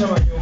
llama yo?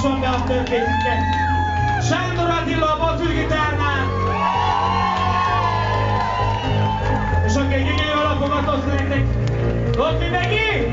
Hogy mutassam be a történetünket. Sándor Attila a batűgitárnál. És aki egy gyönyörű alapomat hoz nektek, mi megint